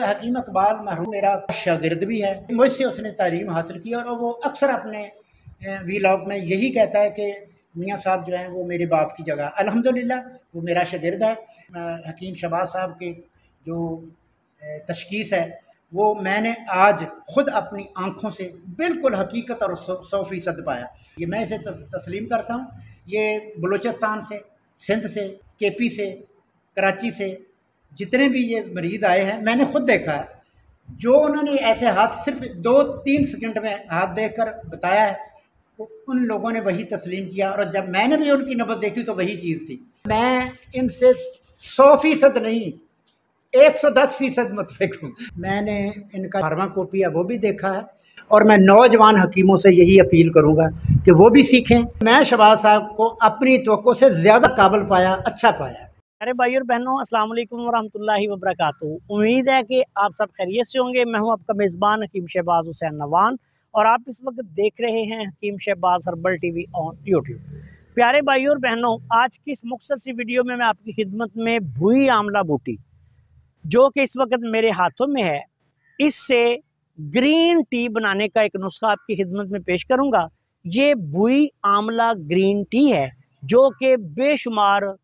हकीम अकबाल मरहूम मेरा शागिर्द भी है। मुझसे उसने तालीम हासिल की और वो अक्सर अपने वीलॉग में यही कहता है कि मियाँ साहब जो हैं, वो मेरे बाप की जगह। अल्हम्दुलिल्लाह, वो मेरा शागिर्द है। हकीम शबाज साहब के जो तशखीस है, वो मैंने आज ख़ुद अपनी आँखों से बिल्कुल हकीकत और सौ फ़ीसद पाया। ये मैं इसे तस्लीम करता हूँ। ये बलूचिस्तान से, सिंध से के पी से, कराची से जितने भी ये मरीज़ आए हैं, मैंने खुद देखा है। जो उन्होंने ऐसे हाथ सिर्फ़ दो तीन सेकंड में हाथ देख कर बताया है उन लोगों ने वही तस्लीम किया और जब मैंने भी उनकी नबत देखी तो वही चीज़ थी। मैं इनसे सौ फ़ीसद नहीं, एक सौ दस फ़ीसद मुतफिक हूँ। मैंने इनका फार्मा कोपिया वो भी देखा है और मैं नौजवान हकीमों से यही अपील करूँगा कि वो भी सीखें। मैं शबाज साहब को अपनी तो से ज़्यादा काबल पाया अच्छा पाया। अरे भाई और बहनों, अस्सलाम वालेकुम वरहमतुल्लाहि वबरकातुहू। उम्मीद है कि आप सब खैरियत से होंगे। मैं हूँ आपका मेज़बान हकीम शहबाज हुसैन नवान और आप इस वक्त देख रहे हैं Hakim Shahbaz herbal TV on YouTube. प्यारे भाई और बहनों, आज की इस मुख्तर सी वीडियो में मैं आपकी खिदमत में भूई आमला बूटी, जो कि इस वक्त मेरे हाथों में है, इससे ग्रीन टी बनाने का एक नुस्खा आपकी खिदमत में पेश करूँगा। ये भूई आमला ग्रीन टी है, जो कि बेशुमार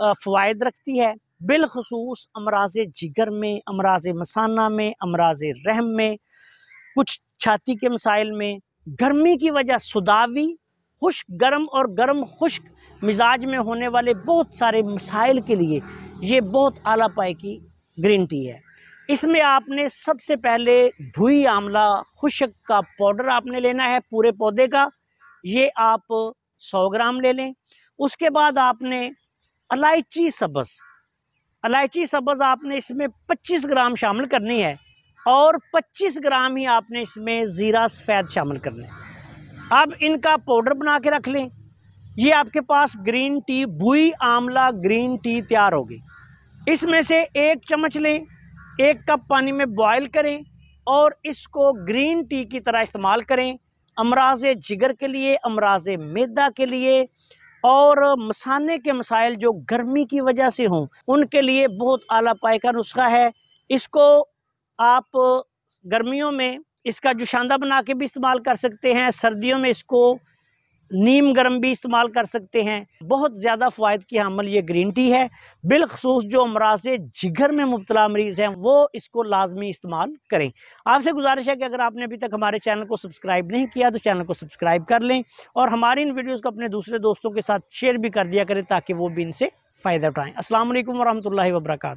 फ़वाद रखती है। बिलखसूस अमराज जिगर में, अमराज मसाना में, अमराज रहम में, कुछ छाती के मसाइल में। गर्मी की वजह सुदावी खुश गर्म और गर्म खुश्क मिजाज में होने वाले बहुत सारे मसाइल के लिए ये बहुत आला पाए की ग्रीन टी है। इसमें आपने सबसे पहले भुई आमला खुशक का पाउडर आपने लेना है पूरे पौधे का। ये आप 100 ग्राम ले लें। उसके बाद आपने इलायची सब्ज़। इलायची सब्ज़ आपने इसमें 25 ग्राम शामिल करनी है और 25 ग्राम ही आपने इसमें ज़ीरा सफ़ेद शामिल करना है। अब इनका पाउडर बना के रख लें। ये आपके पास ग्रीन टी, बुई आमला ग्रीन टी तैयार होगी इसमें से एक चम्मच लें, एक कप पानी में बॉयल करें और इसको ग्रीन टी की तरह इस्तेमाल करें। अमराज जिगर के लिए, अमराज मैदा के लिए और मसाने के मसाइल जो गर्मी की वजह से हों, उनके लिए बहुत आला पाए का नुस्खा है। इसको आप गर्मियों में इसका जुशांदा बना के भी इस्तेमाल कर सकते हैं, सर्दियों में इसको नीम गर्म भी इस्तेमाल कर सकते हैं। बहुत ज़्यादा फ़ायद की हमल ये ग्रीन टी है। बिलखसूस जो अमराज जिगर में मुबतला मरीज़ हैं, वो इसको लाजमी इस्तेमाल करें। आपसे गुजारिश है कि अगर आपने अभी तक हमारे चैनल को सब्सक्राइब नहीं किया तो चैनल को सब्सक्राइब कर लें और हमारी इन वीडियोज़ को अपने दूसरे दोस्तों के साथ शेयर भी कर दिया करें, ताकि वो भी इनसे फ़ायदा उठाएँ। असल वरहमल वर्का